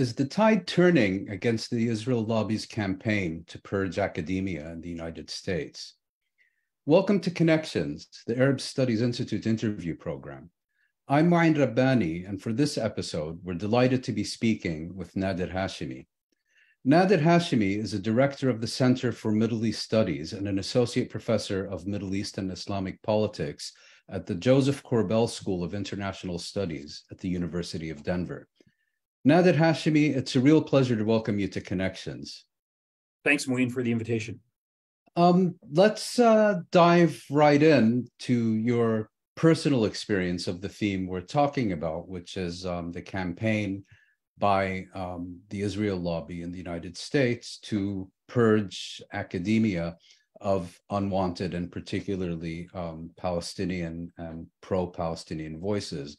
is the tide turning against the Israel lobby's campaign to purge academia in the United States? Welcome to Connections, the Arab Studies Institute interview program. I'm Mouin Rabbani, and for this episode, we're delighted to be speaking with Nader Hashemi. Nader Hashemi is a director of the Center for Middle East Studies and an associate professor of Middle East and Islamic politics at the Josef Korbel School of International Studies at the University of Denver. Nader Hashemi, it's a real pleasure to welcome you to Connections. Thanks, Mouin, for the invitation. Um, let's uh, dive right in to your personal experience of the theme we're talking about, which is um, the campaign by um, the Israel lobby in the United States to purge academia of unwanted and particularly um, Palestinian and pro Palestinian voices.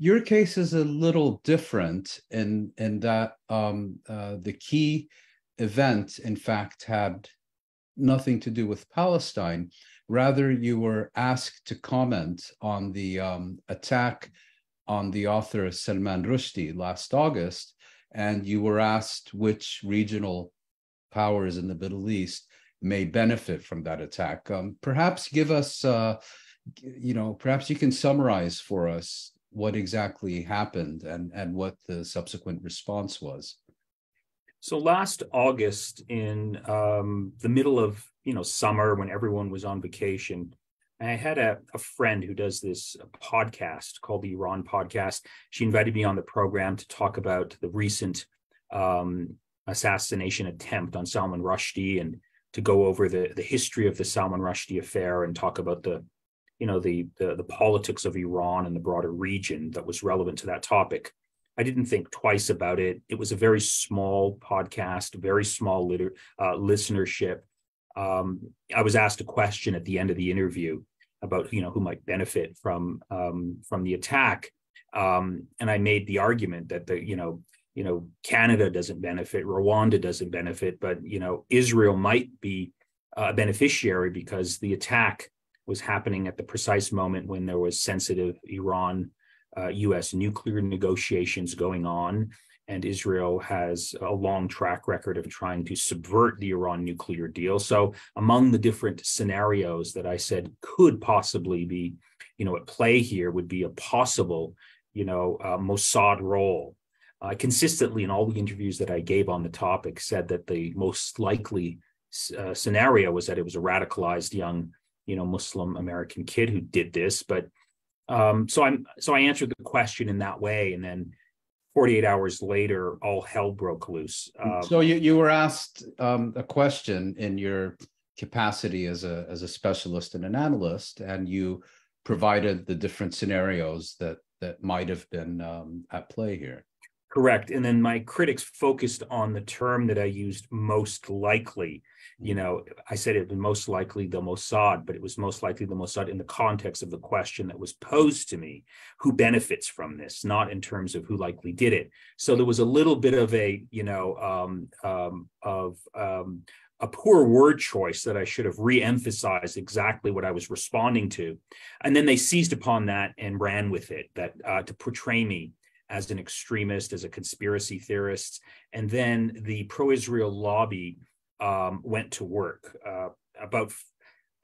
Your case is a little different in, in that um, uh, the key event, in fact, had nothing to do with Palestine. Rather, you were asked to comment on the um, attack on the author Salman Rushdie last August, and you were asked which regional powers in the Middle East may benefit from that attack. Um, perhaps give us, uh, you know, perhaps you can summarize for us what exactly happened and, and what the subsequent response was. So last August, in um, the middle of you know summer when everyone was on vacation, I had a, a friend who does this podcast called the Iran Podcast. She invited me on the program to talk about the recent um, assassination attempt on Salman Rushdie and to go over the, the history of the Salman Rushdie affair and talk about the you know the, the the politics of Iran and the broader region that was relevant to that topic. I didn't think twice about it. It was a very small podcast, very small liter, uh, listenership um, I was asked a question at the end of the interview about you know who might benefit from um, from the attack, um, and I made the argument that the you know you know Canada doesn't benefit, Rwanda doesn't benefit, but you know Israel might be a beneficiary because the attack was happening at the precise moment when there was sensitive Iran uh, U.S. nuclear negotiations going on and Israel has a long track record of trying to subvert the Iran nuclear deal. So, among the different scenarios that I said could possibly be, you know, at play here would be a possible, you know, uh, Mossad role. I consistently, in all the interviews that I gave on the topic, said that the most likely uh, scenario was that it was a radicalized young, you know, Muslim American kid who did this. But um, so I'm so I answered the question in that way, and then 48 hours later, all hell broke loose. Um, so you, you were asked um, a question in your capacity as a, as a specialist and an analyst, and you provided the different scenarios that, that might have been um, at play here. Correct. And then my critics focused on the term that I used most likely. You know, I said it was most likely the Mossad, but it was most likely the Mossad in the context of the question that was posed to me who benefits from this, not in terms of who likely did it. So there was a little bit of a, you know, um, um, of, um, a poor word choice that I should have re-emphasized exactly what I was responding to, and then they seized upon that and ran with it that uh, to portray me as an extremist, as a conspiracy theorist. And then the pro Israel lobby um, went to work. Uh, about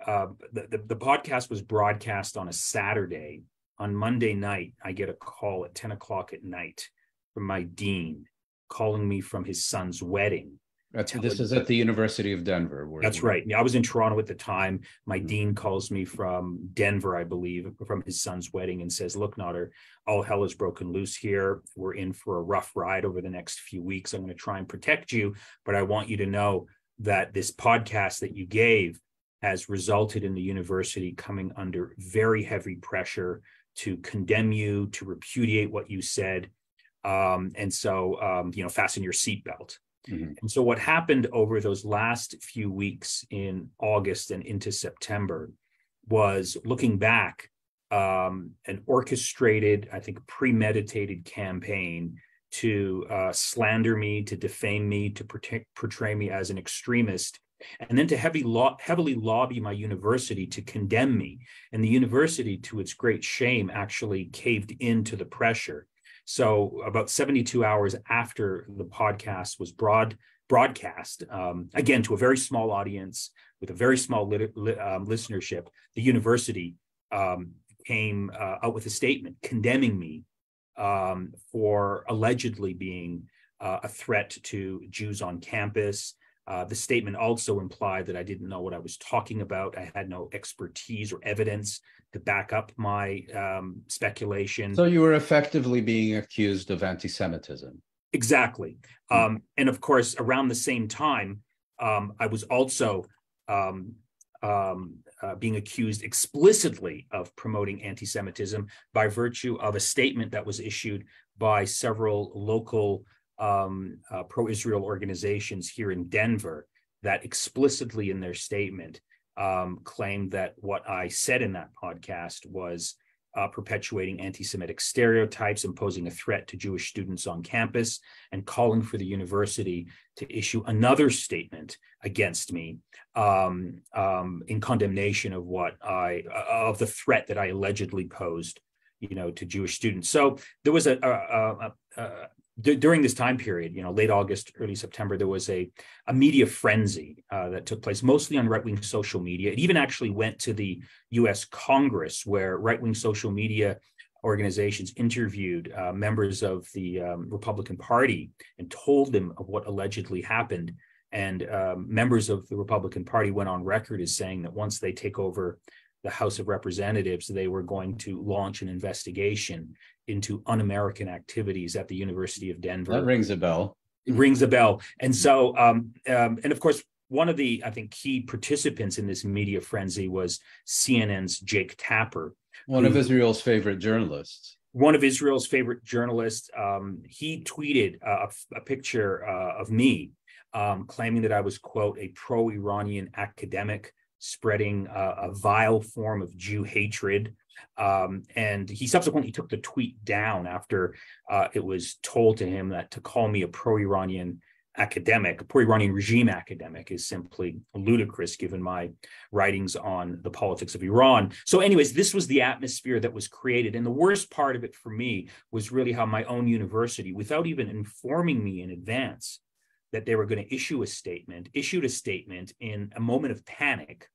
uh, the, the, the podcast was broadcast on a Saturday. On Monday night, I get a call at 10 o'clock at night from my dean calling me from his son's wedding that's, this is at the University of Denver. That's right. I was in Toronto at the time. My mm-hmm. dean calls me from Denver, I believe, from his son's wedding and says, Look, Nader, all hell is broken loose here. We're in for a rough ride over the next few weeks. I'm going to try and protect you, but I want you to know that this podcast that you gave has resulted in the university coming under very heavy pressure to condemn you, to repudiate what you said. Um, and so, um, you know, fasten your seatbelt. Mm-hmm. And so, what happened over those last few weeks in August and into September was looking back, um, an orchestrated, I think, premeditated campaign to uh, slander me, to defame me, to protect, portray me as an extremist, and then to heavy lo- heavily lobby my university to condemn me. And the university, to its great shame, actually caved into the pressure. So about 72 hours after the podcast was broad broadcast, um, again to a very small audience with a very small lit, um, listenership, the university um, came uh, out with a statement condemning me um, for allegedly being uh, a threat to Jews on campus. Uh, the statement also implied that I didn't know what I was talking about. I had no expertise or evidence to back up my um, speculation. So you were effectively being accused of anti Semitism. Exactly. Hmm. Um, and of course, around the same time, um, I was also um, um, uh, being accused explicitly of promoting anti Semitism by virtue of a statement that was issued by several local um, uh, pro Israel organizations here in Denver that explicitly in their statement um, claimed that what I said in that podcast was uh, perpetuating anti Semitic stereotypes, imposing a threat to Jewish students on campus, and calling for the university to issue another statement against me um, um, in condemnation of what I, uh, of the threat that I allegedly posed. You know, to Jewish students. So there was a, a, a, a d- during this time period, you know, late August, early September, there was a, a media frenzy uh, that took place mostly on right wing social media. It even actually went to the US Congress, where right wing social media organizations interviewed uh, members of the um, Republican Party and told them of what allegedly happened. And um, members of the Republican Party went on record as saying that once they take over the House of Representatives, they were going to launch an investigation into un-American activities at the University of Denver. That rings a bell. It rings a bell. And so, um, um, and of course, one of the I think key participants in this media frenzy was CNN's Jake Tapper, one who, of Israel's favorite journalists. One of Israel's favorite journalists. Um, he tweeted a, a picture uh, of me, um, claiming that I was quote a pro-Iranian academic spreading uh, a vile form of Jew hatred. Um, and he subsequently took the tweet down after uh, it was told to him that to call me a pro Iranian academic, a pro Iranian regime academic, is simply ludicrous given my writings on the politics of Iran. So, anyways, this was the atmosphere that was created. And the worst part of it for me was really how my own university, without even informing me in advance, that they were going to issue a statement, issued a statement in a moment of panic.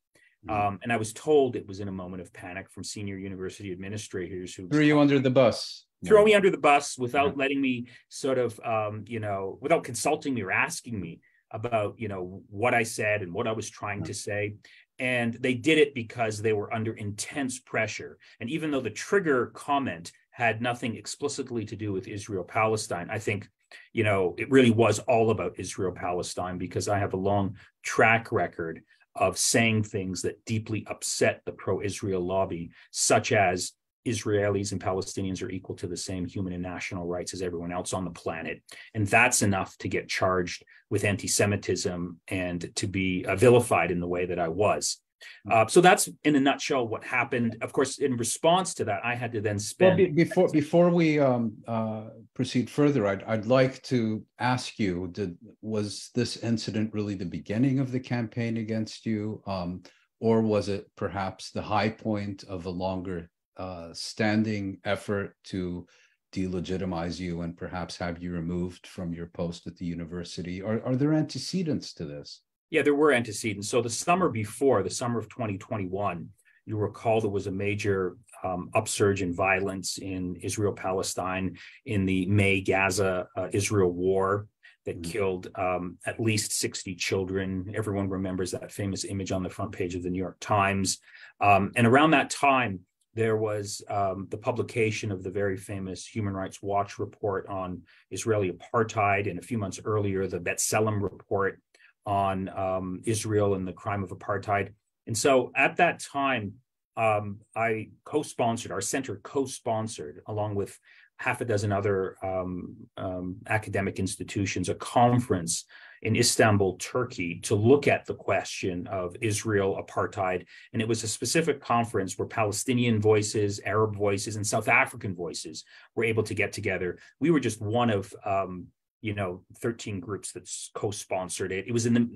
Um, and I was told it was in a moment of panic from senior university administrators who threw you under the bus. Throw yeah. me under the bus without yeah. letting me sort of, um, you know, without consulting me or asking me about, you know, what I said and what I was trying yeah. to say. And they did it because they were under intense pressure. And even though the trigger comment had nothing explicitly to do with Israel Palestine, I think you know, it really was all about Israel Palestine because I have a long track record of saying things that deeply upset the pro Israel lobby, such as Israelis and Palestinians are equal to the same human and national rights as everyone else on the planet. And that's enough to get charged with anti Semitism and to be uh, vilified in the way that I was. Mm. Uh, so that's in a nutshell what happened. Of course, in response to that, I had to then spend. Well, be, before before we um, uh, proceed further, I'd I'd like to ask you: Did was this incident really the beginning of the campaign against you, um, or was it perhaps the high point of a longer uh, standing effort to delegitimize you and perhaps have you removed from your post at the university? Are are there antecedents to this? Yeah, there were antecedents. So the summer before, the summer of 2021, you recall there was a major um, upsurge in violence in Israel Palestine in the May Gaza uh, Israel war that mm-hmm. killed um, at least 60 children. Everyone remembers that famous image on the front page of the New York Times. Um, and around that time, there was um, the publication of the very famous Human Rights Watch report on Israeli apartheid, and a few months earlier, the B'Tselem report on um, Israel and the crime of apartheid. And so at that time, um, I co sponsored, our center co sponsored, along with half a dozen other um, um, academic institutions, a conference in Istanbul, Turkey, to look at the question of Israel apartheid. And it was a specific conference where Palestinian voices, Arab voices, and South African voices were able to get together. We were just one of um, you know 13 groups that co-sponsored it it was in the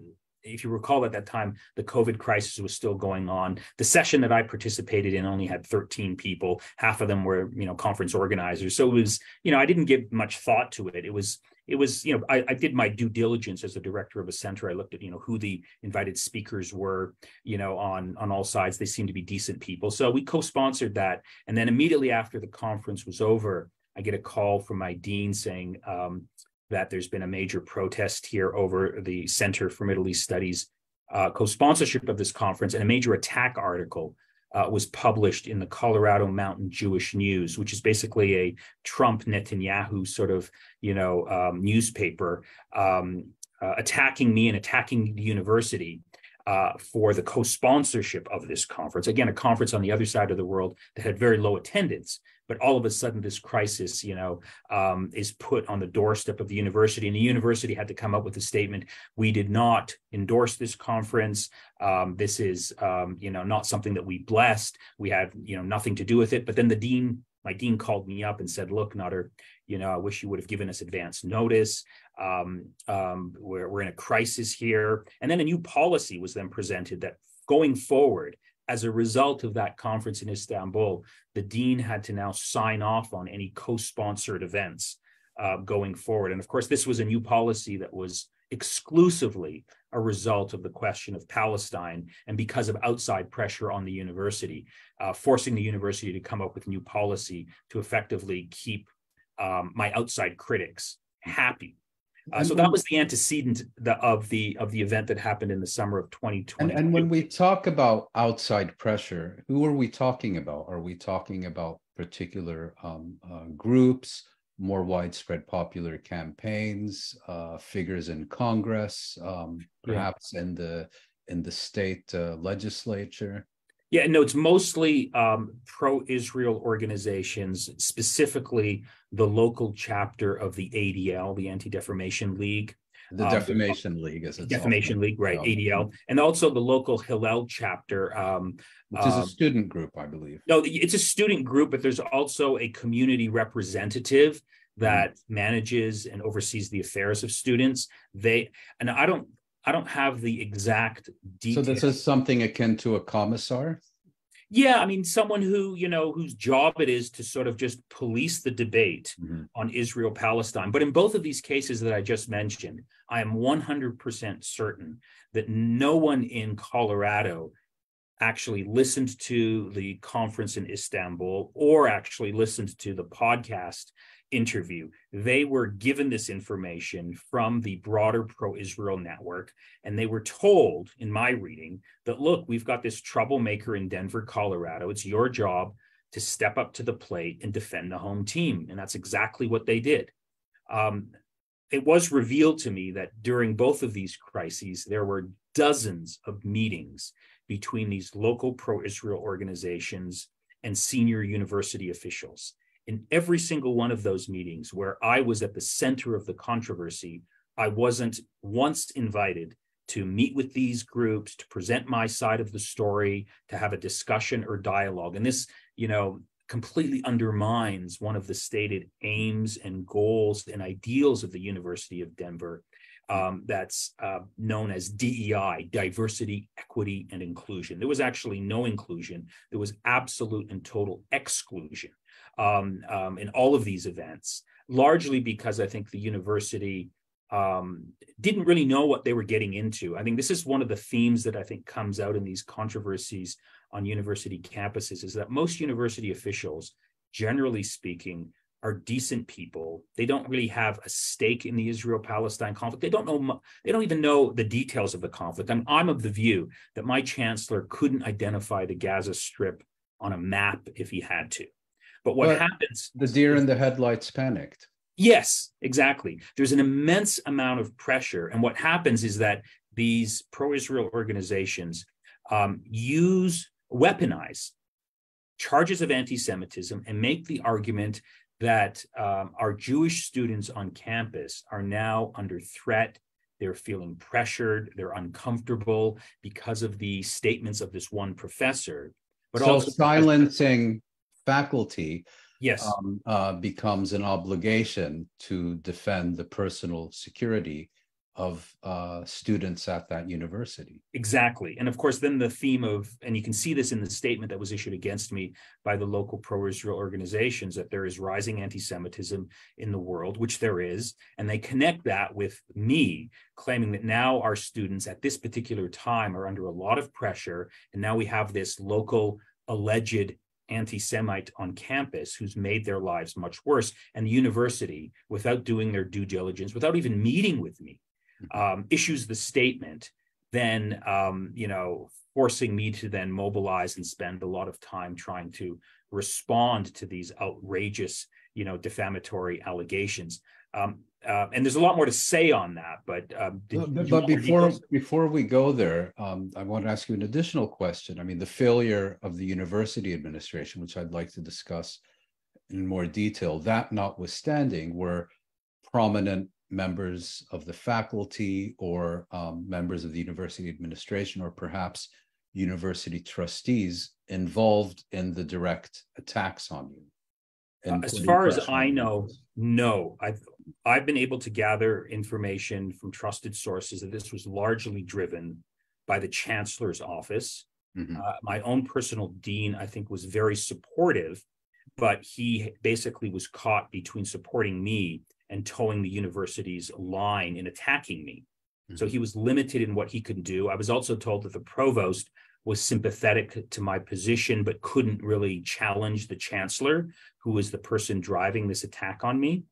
if you recall at that time, the COVID crisis was still going on. The session that I participated in only had 13 people. Half of them were, you know, conference organizers. So it was, you know, I didn't give much thought to it. It was, it was, you know, I, I did my due diligence as the director of a center. I looked at, you know, who the invited speakers were, you know, on on all sides. They seemed to be decent people. So we co-sponsored that. And then immediately after the conference was over, I get a call from my dean saying, um, that there's been a major protest here over the Center for Middle East Studies uh, co-sponsorship of this conference, and a major attack article uh, was published in the Colorado Mountain Jewish News, which is basically a Trump Netanyahu sort of you know um, newspaper um, uh, attacking me and attacking the university. Uh, for the co-sponsorship of this conference. Again, a conference on the other side of the world that had very low attendance, but all of a sudden this crisis you know um, is put on the doorstep of the university and the university had to come up with a statement we did not endorse this conference. Um, this is um, you know not something that we blessed. We had you know nothing to do with it. But then the dean my dean called me up and said look Nader you know i wish you would have given us advance notice. Um, um, we're, we're in a crisis here. And then a new policy was then presented that going forward as a result of that conference in Istanbul, the dean had to now sign off on any co-sponsored events uh, going forward. And of course, this was a new policy that was exclusively a result of the question of Palestine and because of outside pressure on the university, uh, forcing the university to come up with new policy to effectively keep um, my outside critics happy uh, so that was the antecedent of the of the event that happened in the summer of 2020. And, and, when we talk about outside pressure, who are we talking about? Are we talking about particular um, uh, groups, more widespread popular campaigns, uh, figures in Congress, um, perhaps yeah. in the in the state uh, legislature? Yeah, no, it's mostly um, pro-Israel organizations, specifically the local chapter of the ADL, the Anti-Defamation League. The um, Defamation League, as it's Defamation League, right? ADL, and also the local Hillel chapter, um, which is a um, student group, I believe. No, it's a student group, but there's also a community representative that mm-hmm. manages and oversees the affairs of students. They and I don't I don't have the exact details. So this is something akin to a commissar? Yeah, I mean, someone who, you know, whose job it is to sort of just police the debate mm-hmm. on Israel Palestine. But in both of these cases that I just mentioned, I am 100% certain that no one in Colorado actually listened to the conference in Istanbul or actually listened to the podcast interview. They were given this information from the broader pro Israel network, and they were told, in my reading, that look, we've got this troublemaker in Denver, Colorado. It's your job to step up to the plate and defend the home team. And that's exactly what they did. Um, it was revealed to me that during both of these crises, there were dozens of meetings between these local pro Israel organizations and senior university officials in every single one of those meetings where I was at the center of the controversy, I wasn't once invited to meet with these groups, to present my side of the story, to have a discussion or dialogue. And this, you know, completely undermines one of the stated aims and goals and ideals of the University of Denver. Um, that's uh, known as DEI, diversity, equity, and inclusion. There was actually no inclusion. There was absolute and total exclusion um, um, in all of these events, largely because I think the university um, didn't really know what they were getting into. I think this is one of the themes that I think comes out in these controversies on university campuses is that most university officials, generally speaking, are decent people. They don't really have a stake in the Israel-Palestine conflict. They don't know. They don't even know the details of the conflict. I'm, I'm of the view that my chancellor couldn't identify the Gaza Strip on a map if he had to. But what but happens? The deer in the headlights panicked. Yes, exactly. There's an immense amount of pressure. And what happens is that these pro Israel organizations um, use, weaponize charges of anti Semitism and make the argument that um, our Jewish students on campus are now under threat. They're feeling pressured, they're uncomfortable because of the statements of this one professor. But so also silencing faculty yes um, uh, becomes an obligation to defend the personal security of uh, students at that university. Exactly. And of course, then the theme of, and you can see this in the statement that was issued against me by the local pro Israel organizations, that there is rising anti Semitism in the world, which there is. And they connect that with me claiming that now our students at this particular time are under a lot of pressure. And now we have this local alleged anti Semite on campus who's made their lives much worse. And the university, without doing their due diligence, without even meeting with me, um, issues the statement, then um, you know forcing me to then mobilize and spend a lot of time trying to respond to these outrageous you know defamatory allegations. Um, uh, and there's a lot more to say on that, but um, did, but, but before before we go there, um, I want to ask you an additional question. I mean, the failure of the university administration, which I'd like to discuss in more detail. That notwithstanding, were prominent members of the faculty or um, members of the university administration or perhaps university trustees involved in the direct attacks on you? Uh, as far as I know, no. I've I've been able to gather information from trusted sources that this was largely driven by the chancellor's office. Mm-hmm. Uh, my own personal dean, I think, was very supportive, but he basically was caught between supporting me and toeing the university's line in attacking me. Mm-hmm. So he was limited in what he could do. I was also told that the provost was sympathetic to my position, but couldn't really challenge the chancellor, who was the person driving this attack on me.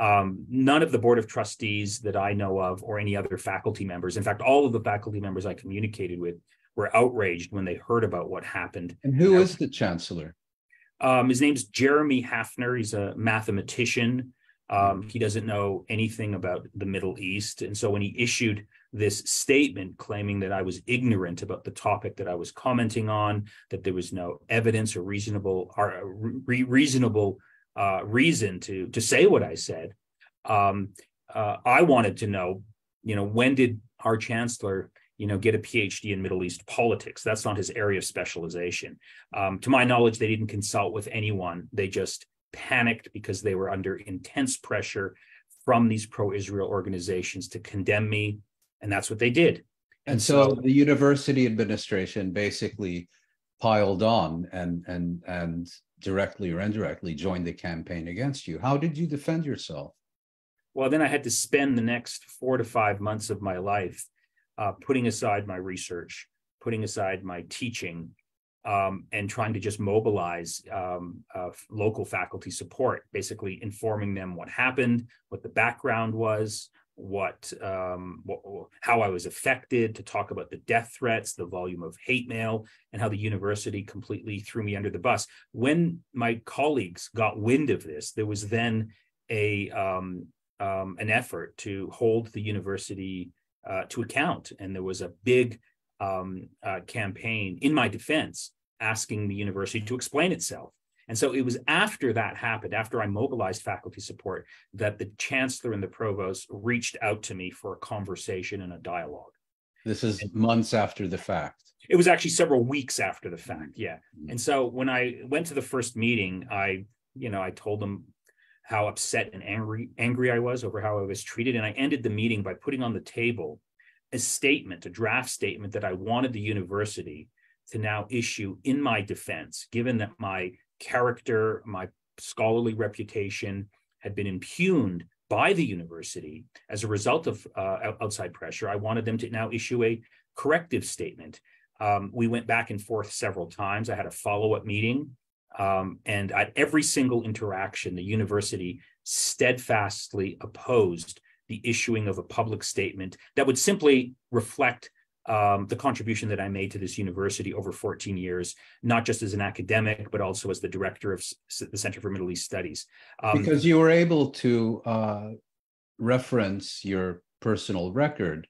Um, none of the board of trustees that I know of, or any other faculty members, in fact, all of the faculty members I communicated with, were outraged when they heard about what happened. And who is the chancellor? Um, his name's Jeremy Haefner. He's a mathematician um, he doesn't know anything about the Middle East. And so when he issued this statement claiming that I was ignorant about the topic that I was commenting on, that there was no evidence or reasonable or re- reasonable uh, reason to to say what I said, um, uh, I wanted to know, you know, when did our chancellor you know, get a PhD in Middle East politics. That's not his area of specialization. Um, to my knowledge, they didn't consult with anyone. They just panicked because they were under intense pressure from these pro-Israel organizations to condemn me, and that's what they did. And, so the university administration basically piled on and and and directly or indirectly joined the campaign against you. How did you defend yourself? Well, then I had to spend the next four to five months of my life uh, putting aside my research, putting aside my teaching, um, and trying to just mobilize um, uh, local faculty support, basically informing them what happened, what the background was, what, um, what, how I was affected, to talk about the death threats, the volume of hate mail, and how the university completely threw me under the bus. When my colleagues got wind of this, there was then a um, um, an effort to hold the university uh, to account, and there was a big um, uh, campaign in my defense asking the university to explain itself. And so it was after that happened, after I mobilized faculty support, that the chancellor and the provost reached out to me for a conversation and a dialogue. This is and months after the fact. It was actually several weeks after the fact, yeah. Mm-hmm. And so when I went to the first meeting, I, you know, I told them how upset and angry angry I was over how I was treated, and I ended the meeting by putting on the table a statement, a draft statement that I wanted the university to now issue in my defense, given that my character, my scholarly reputation had been impugned by the university as a result of uh, outside pressure. I wanted them to now issue a corrective statement. Um, we went back and forth several times. I had a follow up meeting. Um, and at every single interaction, the university steadfastly opposed the issuing of a public statement that would simply reflect um, the contribution that I made to this university over 14 years, not just as an academic, but also as the director of the Center for Middle East Studies. Um, because you were able to uh, reference your personal record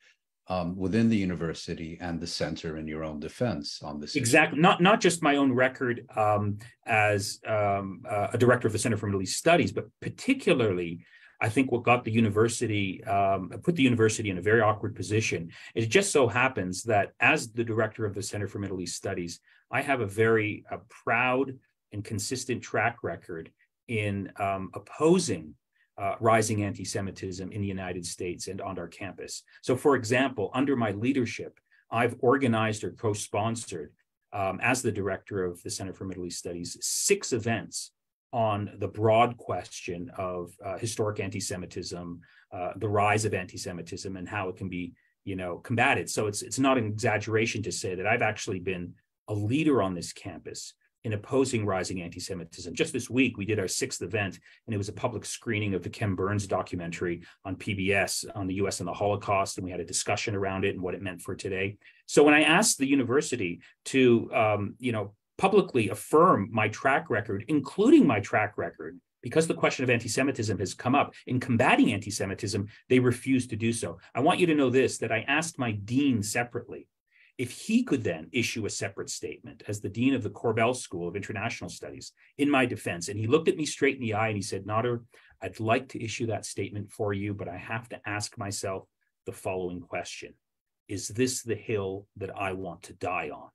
um, within the university and the center in your own defense on this. Exactly, issue. not not just my own record um, as um, uh, a director of the Center for Middle East Studies, but particularly I think what got the university, um, put the university in a very awkward position. It just so happens that as the director of the Center for Middle East Studies, I have a very uh, proud and consistent track record in um, opposing uh, rising anti Semitism in the United States and on our campus. So, for example, under my leadership, I've organized or co sponsored, um, as the director of the Center for Middle East Studies, six events on the broad question of uh, historic anti-Semitism, uh, the rise of anti-Semitism, and how it can be, you know, combated. So it's it's not an exaggeration to say that I've actually been a leader on this campus in opposing rising anti-Semitism. Just this week, we did our sixth event, and it was a public screening of the Ken Burns documentary on PBS on the U.S. and the Holocaust, and we had a discussion around it and what it meant for today. So when I asked the university to, um, you know, publicly affirm my track record, including my track record, because the question of anti-Semitism has come up in combating anti-Semitism, they refuse to do so. I want you to know this: that I asked my dean separately if he could then issue a separate statement as the dean of the Korbel School of International Studies in my defense. And he looked at me straight in the eye and he said, Nader, I'd like to issue that statement for you, but I have to ask myself the following question Is this the hill that I want to die on?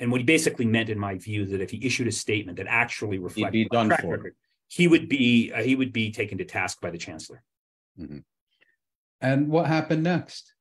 And what he basically meant, in my view, that if he issued a statement that actually reflected track record, he would be uh, he would be taken to task by the chancellor. Mm-hmm. And what happened next?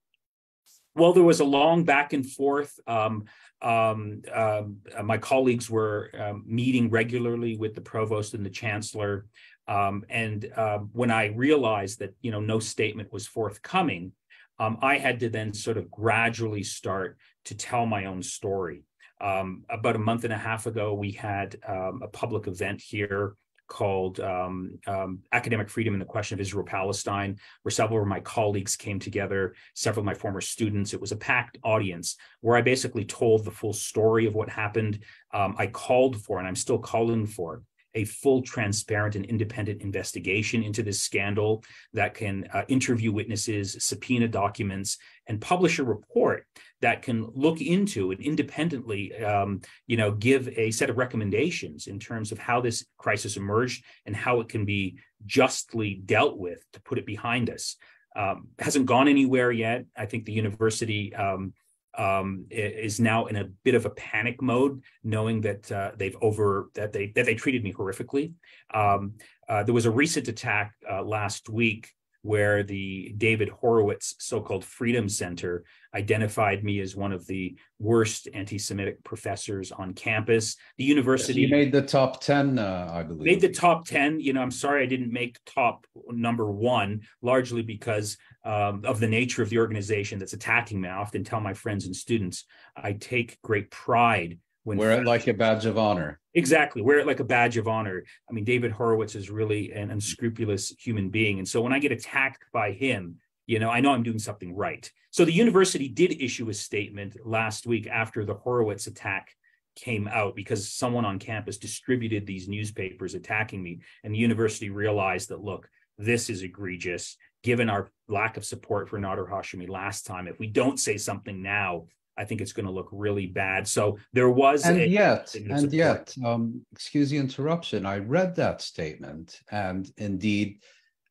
well, there was a long back and forth. Um, um, um, uh, my colleagues were um, meeting regularly with the provost and the chancellor. Um, and uh, when I realized that you know no statement was forthcoming, um, I had to then sort of gradually start to tell my own story. About a month and a half ago, we had a public event here called um, um, Academic Freedom and the Question of Israel Palestine, where several of my colleagues came together, several of my former students. It was a packed audience where I basically told the full story of what happened. Um, I called for, and I'm still calling for, a full, transparent, and independent investigation into this scandal that can uh, interview witnesses, subpoena documents, and publish a report that can look into and independently, um, you know, give a set of recommendations in terms of how this crisis emerged and how it can be justly dealt with to put it behind us. Um, hasn't gone anywhere yet. I think the university um, um, is now in a bit of a panic mode, knowing that uh, they've over that they that they treated me horrifically. Um, uh, there was a recent attack uh, last week where the David Horowitz so-called Freedom Center identified me as one of the worst anti-Semitic professors on campus. The university you made the top ten, uh, I believe. Made the top ten. You know, I'm sorry I didn't make top number one, largely because um, of the nature of the organization that's attacking me. I often tell my friends and students I take great pride when wear it like a badge of honor. Exactly, wear it like a badge of honor. I mean, David Horowitz is really an unscrupulous human being, and so when I get attacked by him, you know, I know I'm doing something right. So the university did issue a statement last week after the Horowitz attack came out because someone on campus distributed these newspapers attacking me, and the university realized that look, this is egregious. Given our lack of support for Nader Hashemi last time, if we don't say something now, I think it's going to look really bad. So there was, and a, yet, and yet, um, excuse the interruption. I read that statement, and indeed,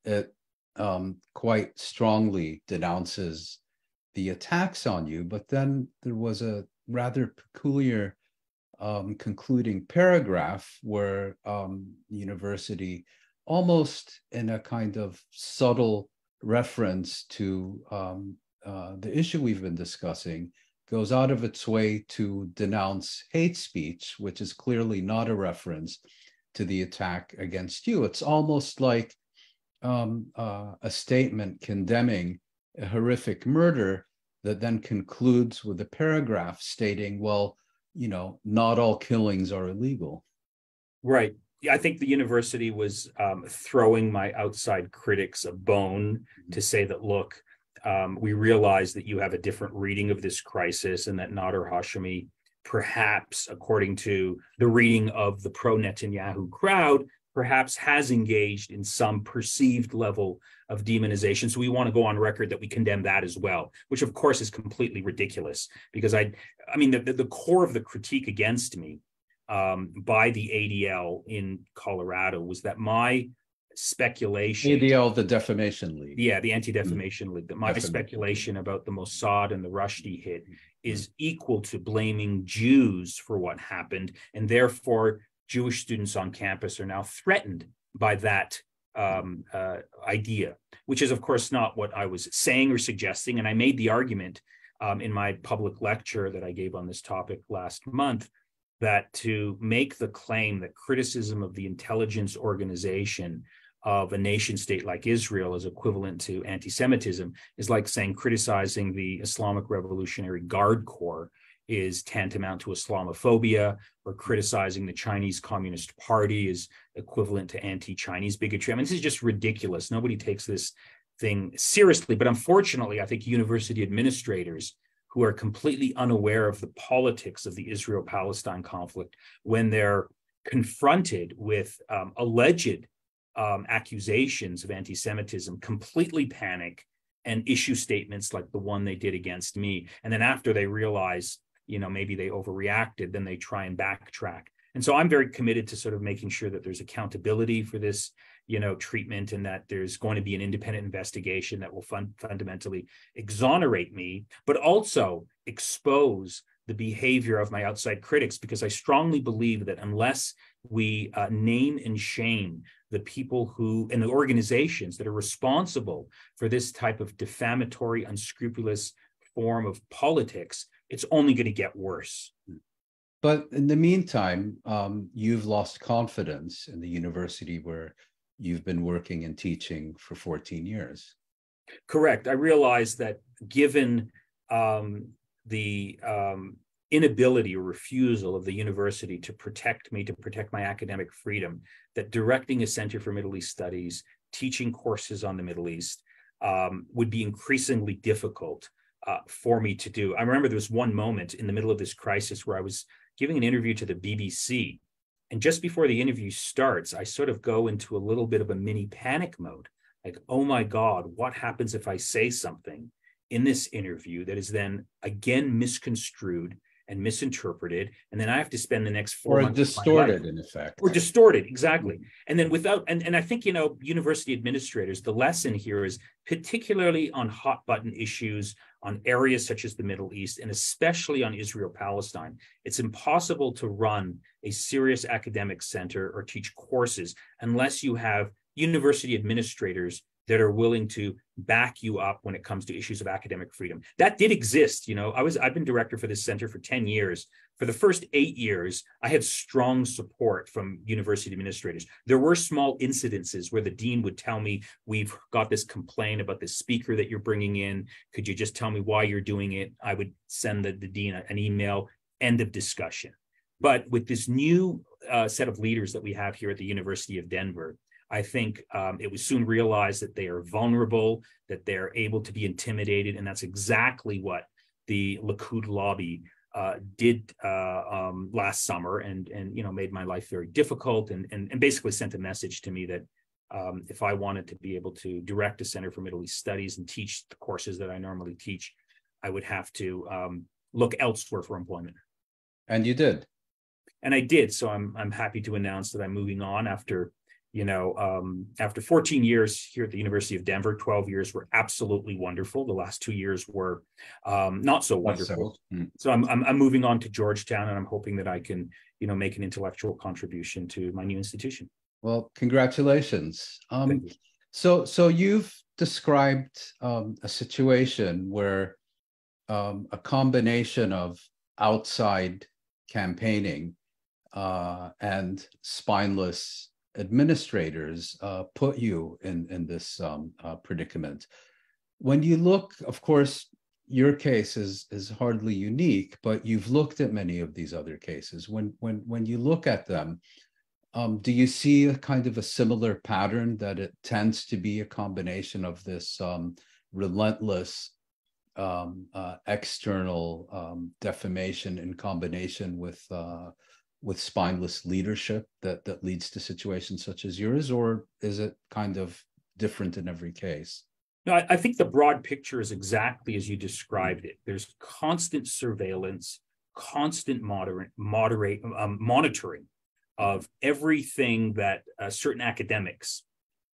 it um, quite strongly denounces the attacks on you. But then there was a rather peculiar um, concluding paragraph where um, university, almost in a kind of subtle reference to um, uh, the issue we've been discussing, goes out of its way to denounce hate speech, which is clearly not a reference to the attack against you. It's almost like um, uh, a statement condemning a horrific murder that then concludes with a paragraph stating, well, you know, not all killings are illegal. Right. I think the university was um, throwing my outside critics a bone mm-hmm. to say that, look, um, we realize that you have a different reading of this crisis and that Nader Hashemi, perhaps according to the reading of the pro Netanyahu crowd, perhaps has engaged in some perceived level of demonization. So we want to go on record that we condemn that as well, which of course is completely ridiculous because I, I mean, the, the, the core of the critique against me um, by the ADL in Colorado was that my speculation. ADL, the Defamation League. Yeah, the Anti Defamation mm-hmm. League. That my speculation about the Mossad and the Rushdie hit is equal to blaming Jews for what happened, and therefore Jewish students on campus are now threatened by that um, uh, idea, which is, of course, not what I was saying or suggesting. And I made the argument um, in my public lecture that I gave on this topic last month that to make the claim that criticism of the intelligence organization of a nation state like Israel is equivalent to anti Semitism is like saying criticizing the Islamic Revolutionary Guard Corps is tantamount to Islamophobia, or criticizing the Chinese Communist Party is equivalent to anti Chinese bigotry. I mean, this is just ridiculous. Nobody takes this thing seriously. But unfortunately, I think university administrators who are completely unaware of the politics of the Israel Palestine conflict, when they're confronted with um, alleged um, accusations of anti Semitism, completely panic and issue statements like the one they did against me. And then after they realize you know maybe they overreacted then they try and backtrack and so i'm very committed to sort of making sure that there's accountability for this you know treatment and that there's going to be an independent investigation that will fun- fundamentally exonerate me but also expose the behavior of my outside critics because i strongly believe that unless we uh, name and shame the people who and the organizations that are responsible for this type of defamatory unscrupulous form of politics it's only going to get worse. But in the meantime, um, you've lost confidence in the university where you've been working and teaching for 14 years. Correct. I realized that given um, the um, inability or refusal of the university to protect me, to protect my academic freedom, that directing a Center for Middle East Studies, teaching courses on the Middle East, um, would be increasingly difficult uh, for me to do. I remember there was one moment in the middle of this crisis where I was giving an interview to the BBC. And just before the interview starts, I sort of go into a little bit of a mini panic mode. Like, oh my God, what happens if I say something in this interview that is then again misconstrued and misinterpreted? And then i have to spend the next four or distorted in effect. Or distorted exactly. Mm-hmm. And then without and, and i think you know university administrators the lesson here is particularly on hot button issues on areas such as the middle east and especially on israel palestine it's impossible to run a serious academic center or teach courses unless you have university administrators that are willing to back you up when it comes to issues of academic freedom. That did exist, you know. I was I've been director for this center for 10 years. For the first 8 years, I had strong support from university administrators. There were small incidences where the dean would tell me, "We've got this complaint about this speaker that you're bringing in. Could you just tell me why you're doing it?" I would send the, the dean an email, end of discussion. But with this new uh, set of leaders that we have here at the University of Denver, I think um, it was soon realized that they are vulnerable, that they're able to be intimidated, and that's exactly what the Likud lobby uh, did uh, um, last summer, and and you know made my life very difficult, and and, and basically sent a message to me that um, if I wanted to be able to direct a Center for Middle East Studies and teach the courses that I normally teach, I would have to um, look elsewhere for employment. And you did. And I did. So I'm I'm happy to announce that I'm moving on after you know, um, after 14 years here at the University of Denver, 12 years were absolutely wonderful. The last two years were um, not so wonderful. So, mm. so I'm, I'm, I'm moving on to Georgetown, and I'm hoping that I can, you know, make an intellectual contribution to my new institution. Well, congratulations. Um, so, so you've described um, a situation where um, a combination of outside campaigning uh, and spineless administrators uh, put you in in this um, uh, predicament. When you look, of course, your case is is hardly unique, but you've looked at many of these other cases. When when when you look at them, um, do you see a kind of a similar pattern that it tends to be a combination of this um, relentless um, uh, external um, defamation in combination with uh, with spineless leadership that that leads to situations such as yours, or is it kind of different in every case? No, I, I think the broad picture is exactly as you described it. There's constant surveillance, constant moderate, moderate um, monitoring of everything that uh, certain academics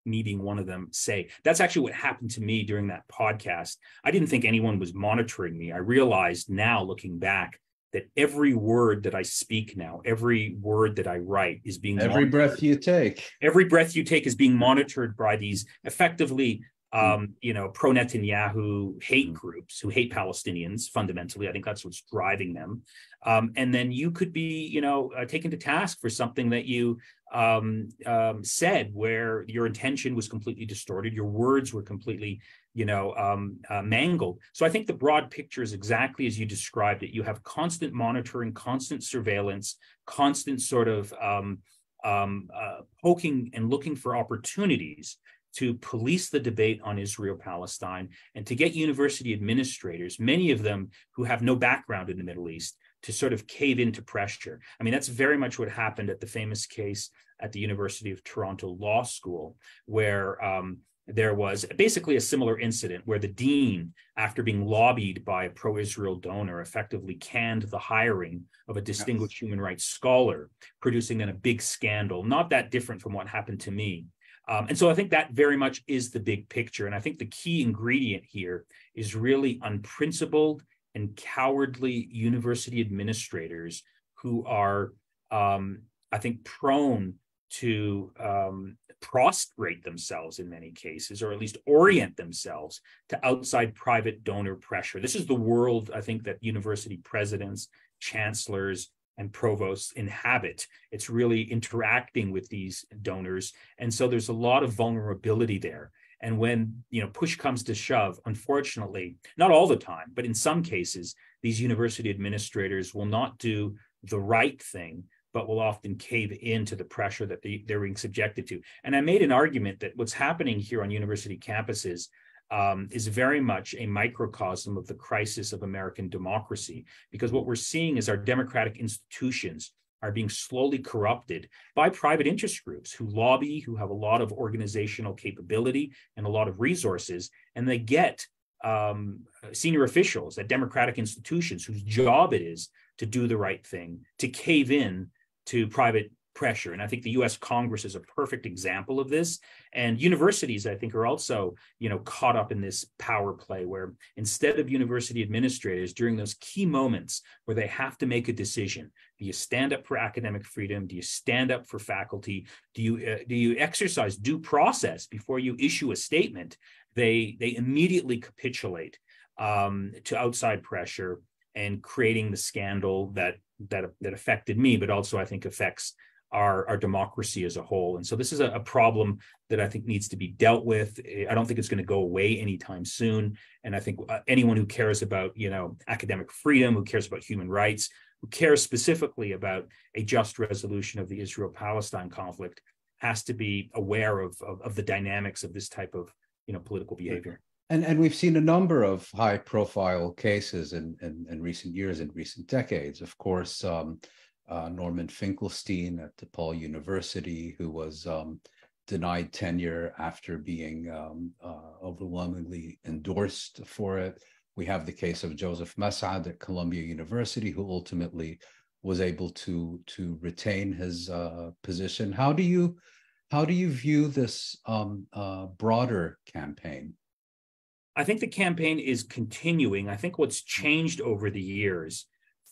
meeting one of them say. That's actually what happened to me during that podcast. I didn't think anyone was monitoring me. I realized now, looking back, that every word that I speak now, every word that I write is being every monitored. breath you take, every breath you take is being monitored by these effectively um, you know, pro Netanyahu hate mm. groups who hate Palestinians fundamentally. I think that's what's driving them. Um, and then you could be, you know, uh, taken to task for something that you um, um, said where your intention was completely distorted, your words were completely, you know, um, uh, mangled. So I think the broad picture is exactly as you described it. You have constant monitoring, constant surveillance, constant sort of um, um, uh, poking and looking for opportunities to police the debate on Israel Palestine and to get university administrators, many of them who have no background in the Middle East, to sort of cave into pressure. I mean, that's very much what happened at the famous case at the University of Toronto Law School, where um, there was basically a similar incident where the dean, after being lobbied by a pro Israel donor, effectively canned the hiring of a distinguished human rights scholar, producing then a big scandal, not that different from what happened to me. Um, and so I think that very much is the big picture. And I think the key ingredient here is really unprincipled and cowardly university administrators who are, um, I think, prone to um, prostrate themselves in many cases, or at least orient themselves to outside private donor pressure. This is the world, I think, that university presidents, chancellors, and provosts inhabit. It's really interacting with these donors. And so there's a lot of vulnerability there. And when you know push comes to shove, unfortunately, not all the time, but in some cases, these university administrators will not do the right thing, but will often cave into the pressure that they, they're being subjected to. And I made an argument that what's happening here on university campuses um, is very much a microcosm of the crisis of American democracy, because what we're seeing is our democratic institutions are being slowly corrupted by private interest groups who lobby, who have a lot of organizational capability and a lot of resources, and they get um, senior officials at democratic institutions whose job it is to do the right thing, to cave in to private pressure. And I think the US Congress is a perfect example of this. And universities, I think, are also, you know, caught up in this power play where instead of university administrators during those key moments where they have to make a decision, do you stand up for academic freedom? Do you stand up for faculty? Do you uh, do you exercise due process before you issue a statement? They they immediately capitulate um, to outside pressure and creating the scandal that that that affected me, but also I think affects our, our democracy as a whole. And so this is a, a, problem that I think needs to be dealt with. I don't think it's going to go away anytime soon. And I think uh, anyone who cares about, you know, academic freedom, who cares about human rights, who cares specifically about a just resolution of the Israel-Palestine conflict has to be aware of, of, of the dynamics of this type of, you know, political behavior. And, and we've seen a number of high profile cases in, in, in recent years, in recent decades. Of course, um, uh, Norman Finkelstein at DePaul University, who was um, denied tenure after being um, uh, overwhelmingly endorsed for it. We have the case of Joseph Massad at Columbia University, who ultimately was able to to retain his uh, position. How do you how do you view this um, uh, broader campaign? I think the campaign is continuing. I think what's changed over the years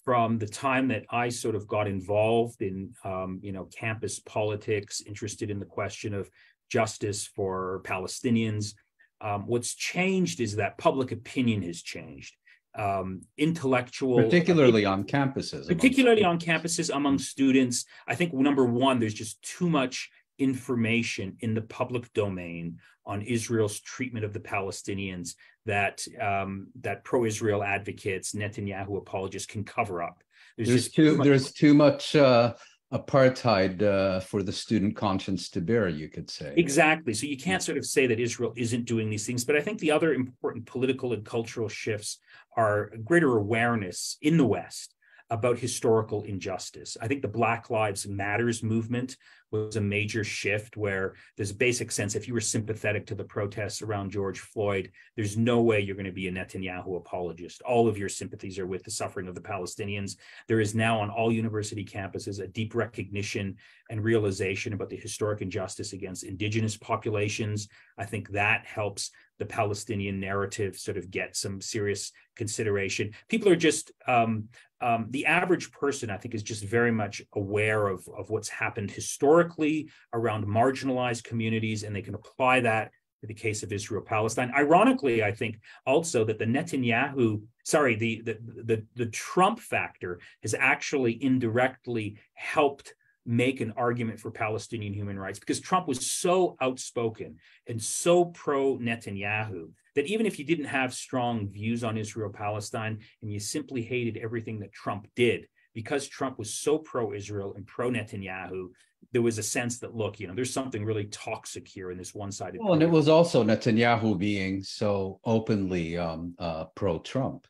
from the time that I sort of got involved in, um, you know, campus politics, interested in the question of justice for Palestinians. Um, what's changed is that public opinion has changed. Um, intellectual, particularly on campuses, particularly on campuses among students. I think number one, there's just too much information in the public domain on Israel's treatment of the Palestinians that um, that pro-Israel advocates, Netanyahu apologists can cover up. There's, there's too, too much- there's too much uh, apartheid uh, for the student conscience to bear, you could say. Exactly. So you can't sort of say that Israel isn't doing these things, but I think the other important political and cultural shifts are greater awareness in the West about historical injustice. I think the Black Lives Matters movement was a major shift where there's a basic sense if you were sympathetic to the protests around George Floyd, there's no way you're going to be a Netanyahu apologist. All of your sympathies are with the suffering of the Palestinians. There is now on all university campuses a deep recognition and realization about the historic injustice against indigenous populations. I think that helps the Palestinian narrative sort of get some serious consideration. People are just um, um, the average person, I think, is just very much aware of, of what's happened historically around marginalized communities, and they can apply that to the case of Israel Palestine. Ironically, I think also that the Netanyahu, sorry, the, the the the Trump factor has actually indirectly helped make an argument for Palestinian human rights because Trump was so outspoken and so pro Netanyahu that even if you didn't have strong views on Israel Palestine and you simply hated everything that Trump did, because Trump was so pro Israel and pro Netanyahu, there was a sense that, look, you know, there's something really toxic here in this one sided. Well, and it was also Netanyahu being so openly um, uh, pro Trump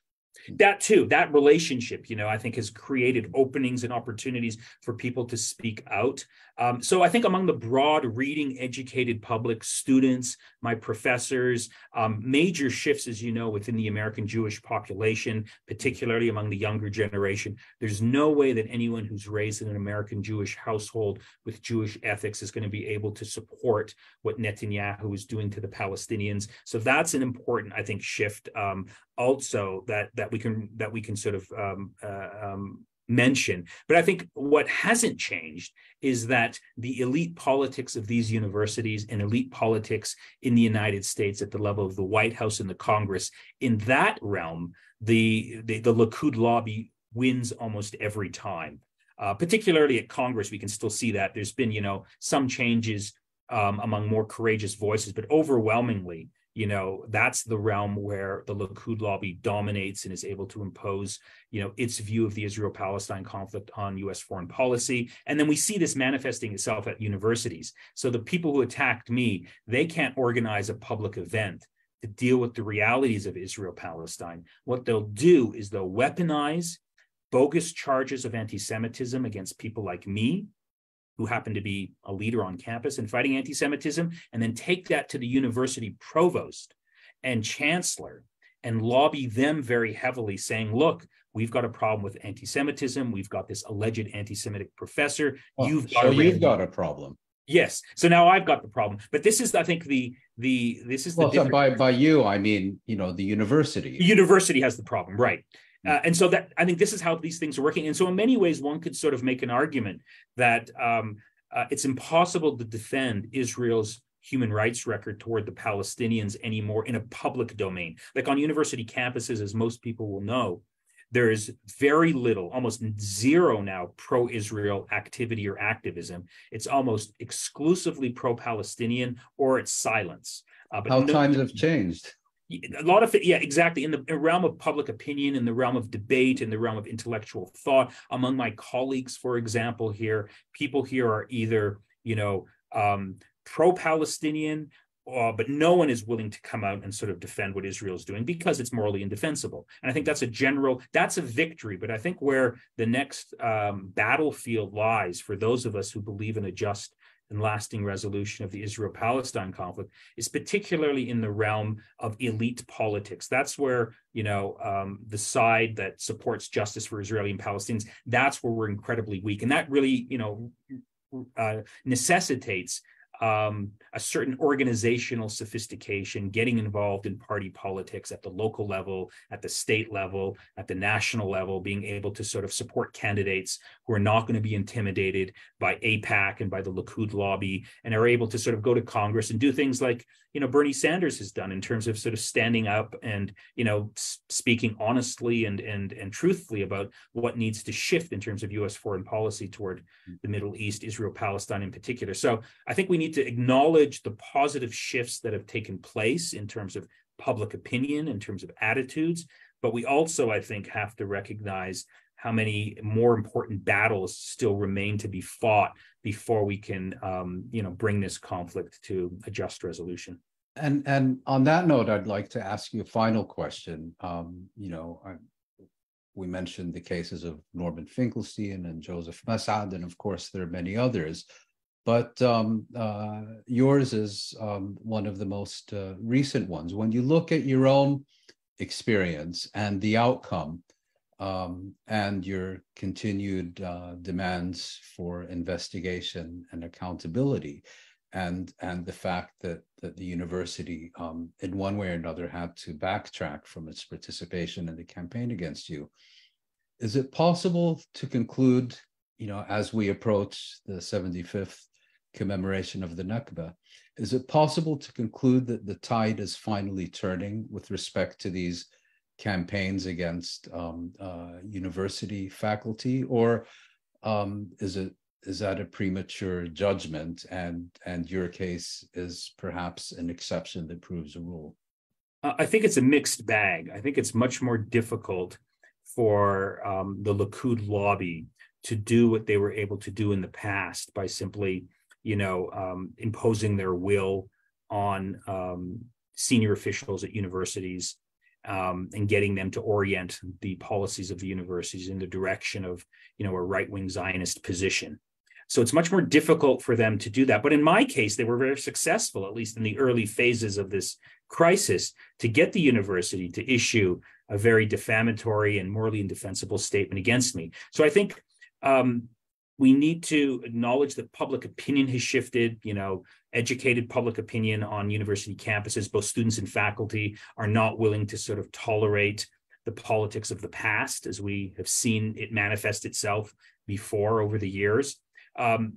that too that relationship you know i think has created openings and opportunities for people to speak out. Um, so i think among the broad reading educated public students my professors um, major shifts as you know within the american jewish population particularly among the younger generation there's no way that anyone who's raised in an american jewish household with jewish ethics is going to be able to support what netanyahu is doing to the palestinians. So that's an important i think shift um, also that that we can that we can sort of um, uh, um, mention. But I think what hasn't changed is that the elite politics of these universities and elite politics in the United States at the level of the White House and the Congress, in that realm, the the, the Likud lobby wins almost every time. Uh, particularly at Congress, we can still see that there's been, you know, some changes um, among more courageous voices, but overwhelmingly, you know that's the realm where the Likud lobby dominates and is able to impose you know its view of the Israel-Palestine conflict on U.S. foreign policy, and then we see this manifesting itself at universities. So the people who attacked me, they can't organize a public event to deal with the realities of Israel-Palestine. What they'll do is they'll weaponize bogus charges of anti-Semitism against people like me who happen to be a leader on campus in fighting anti Semitism, and then take that to the university provost and chancellor and lobby them very heavily, saying, look, we've got a problem with anti Semitism. We've got this alleged anti Semitic professor. Well, you've got, so you've got a problem. Yes. So now I've got the problem. But this is, I think, the the this is well, the so by by you, I mean, you know, the university. The university has the problem, right? Uh, and so that I think this is how these things are working. And so in many ways, one could sort of make an argument that um, uh, it's impossible to defend Israel's human rights record toward the Palestinians anymore in a public domain. Like on university campuses, as most people will know, there is very little, almost zero now pro Israel activity or activism. It's almost exclusively pro Palestinian or it's silence. Uh, How no, times have changed a lot of it, yeah, exactly. In the realm of public opinion, in the realm of debate, in the realm of intellectual thought, among my colleagues, for example, here, people here are either, you know, um, pro-Palestinian, uh, but no one is willing to come out and sort of defend what Israel is doing because it's morally indefensible. And I think that's a general, that's a victory. But I think where the next um, battlefield lies for those of us who believe in a just and lasting resolution of the Israel Palestine conflict is particularly in the realm of elite politics. That's where, you know, um, the side that supports justice for Israeli and Palestinians, that's where we're incredibly weak. And that really, you know, uh, necessitates um, a certain organizational sophistication, getting involved in party politics at the local level, at the state level, at the national level, being able to sort of support candidates who are not going to be intimidated by AIPAC and by the Likud lobby, and are able to sort of go to Congress and do things like you know Bernie Sanders has done in terms of sort of standing up and you know speaking honestly and and and truthfully about what needs to shift in terms of U.S. foreign policy toward mm. the Middle East, Israel, Palestine in particular. So I think we need to acknowledge the positive shifts that have taken place in terms of public opinion, in terms of attitudes, but we also I think have to recognize how many more important battles still remain to be fought before we can um, you know bring this conflict to a just resolution. And and on that note i'd like to ask you a final question. Um, you know I, we mentioned the cases of norman finkelstein and joseph massad and of course there are many others. But um, uh, yours is um, one of the most uh, recent ones. When you look at your own experience and the outcome um, and your continued uh, demands for investigation and accountability. and and the fact that that the university, um, in one way or another, had to backtrack from its participation in the campaign against you. Is it possible to conclude, you know, as we approach the 75th commemoration of the Nakba, is it possible to conclude that the tide is finally turning with respect to these campaigns against um, uh, university faculty, or um, is it is that a premature judgment? And and your case is perhaps an exception that proves a rule. I think it's a mixed bag. I think it's much more difficult for um, the likud lobby to do what they were able to do in the past by simply you know um, imposing their will on um, senior officials at universities um, and getting them to orient the policies of the universities in the direction of you know a right-wing zionist position so it's much more difficult for them to do that. But in my case, they were very successful, at least in the early phases of this crisis, to get the university to issue a very defamatory and morally indefensible statement against me. So I think um, we need to acknowledge that public opinion has shifted. You know, educated public opinion on university campuses, both students and faculty, are not willing to sort of tolerate the politics of the past as we have seen it manifest itself before over the years. Um,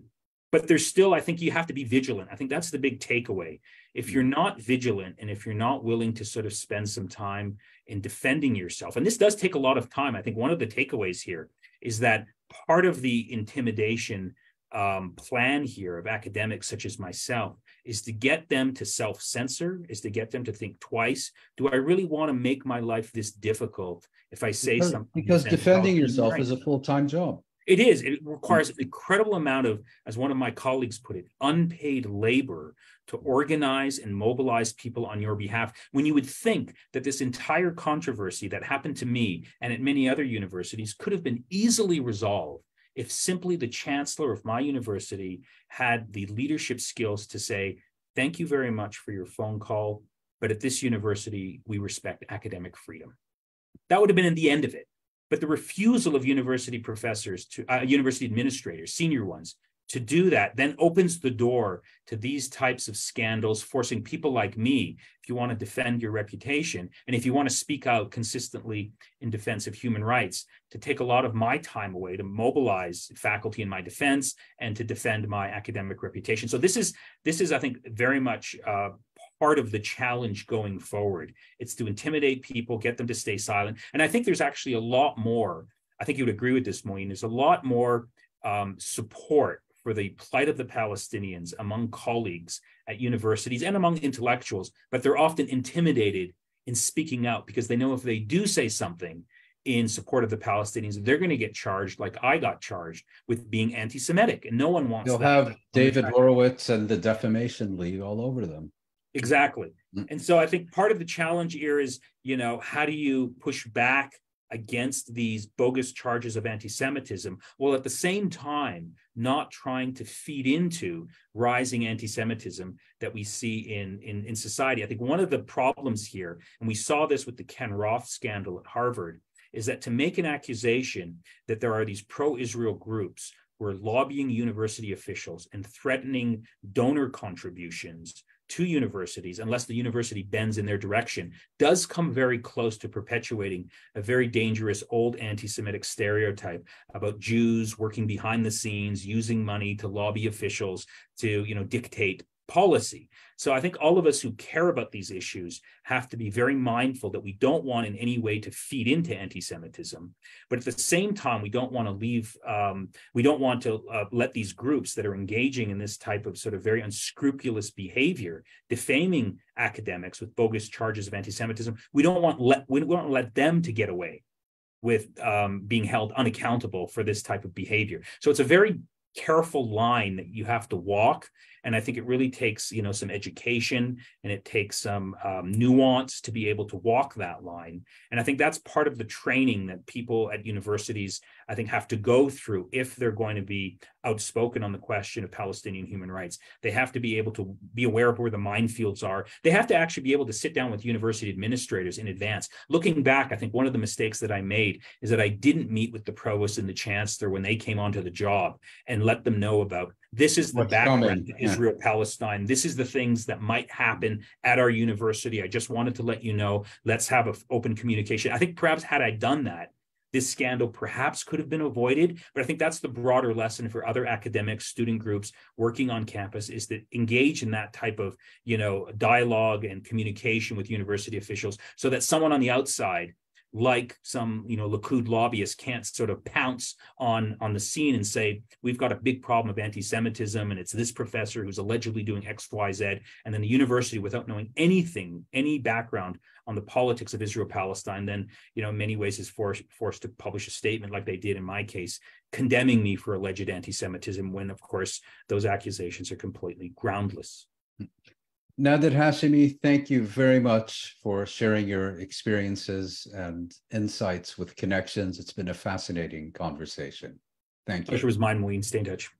but there's still, I think you have to be vigilant. I think that's the big takeaway. If you're not vigilant and if you're not willing to sort of spend some time in defending yourself, and this does take a lot of time, I think one of the takeaways here is that part of the intimidation um, plan here of academics such as myself is to get them to self censor, is to get them to think twice. Do I really want to make my life this difficult if I say because, something? Because defending yourself right? is a full time job. It is. It requires an incredible amount of, as one of my colleagues put it, unpaid labor to organize and mobilize people on your behalf. When you would think that this entire controversy that happened to me and at many other universities could have been easily resolved if simply the chancellor of my university had the leadership skills to say, Thank you very much for your phone call, but at this university, we respect academic freedom. That would have been in the end of it. But the refusal of university professors to uh, university administrators, senior ones, to do that then opens the door to these types of scandals, forcing people like me, if you want to defend your reputation and if you want to speak out consistently in defense of human rights, to take a lot of my time away to mobilize faculty in my defense and to defend my academic reputation. So this is this is, I think, very much uh, part of the challenge going forward. It's to intimidate people, get them to stay silent. And I think there's actually a lot more. I think you would agree with this, Mouin. There's a lot more um, support for the plight of the Palestinians among colleagues at universities and among intellectuals, but they're often intimidated in speaking out because they know if they do say something in support of the Palestinians, they're going to get charged, like I got charged, with being anti-Semitic, and no one wants. You'll that. have David Horowitz and the Defamation League all over them. Exactly. Mm. And so I think part of the challenge here is, you know, how do you push back against these bogus charges of anti-Semitism, while at the same time not trying to feed into rising anti-Semitism that we see in, in, in society. I think one of the problems here, and we saw this with the Ken Roth scandal at Harvard, is that to make an accusation that there are these pro-Israel groups who are lobbying university officials and threatening donor contributions to universities unless the university bends in their direction does come very close to perpetuating a very dangerous old anti-semitic stereotype about jews working behind the scenes using money to lobby officials to you know dictate policy. So I think all of us who care about these issues have to be very mindful that we don't want in any way to feed into anti-Semitism, but at the same time we don't want to leave, um, we don't want to uh, let these groups that are engaging in this type of sort of very unscrupulous behavior, defaming academics with bogus charges of anti-Semitism, we don't want let we don't want to let them to get away with um, being held unaccountable for this type of behavior. So it's a very careful line that you have to walk and i think it really takes you know some education and it takes some um, nuance to be able to walk that line. And i think that's part of the training that people at universities i think have to go through if they're going to be outspoken on the question of palestinian human rights. They have to be able to be aware of where the minefields are. They have to actually be able to sit down with university administrators in advance. Looking back i think one of the mistakes that i made is that i didn't meet with the provost and the chancellor when they came onto the job and let them know about this is the What's background to Israel. Palestine. This is the things that might happen at our university. I just wanted to let you know. Let's have an open communication. I think perhaps had I done that, this scandal perhaps could have been avoided. But I think that's the broader lesson for other academics, student groups working on campus is to engage in that type of, you know, dialogue and communication with university officials so that someone on the outside like some you know Likud lobbyists can't sort of pounce on on the scene and say we've got a big problem of anti-Semitism and it's this professor who's allegedly doing X Y Z and then the university without knowing anything any background on the politics of Israel Palestine then you know in many ways is forced forced to publish a statement like they did in my case condemning me for alleged anti-Semitism when of course those accusations are completely groundless. Hmm. Nader Hashemi, thank you very much for sharing your experiences and insights with Connections. It's been a fascinating conversation. Thank you. Pleasure was mine, Mouin. Stay in touch.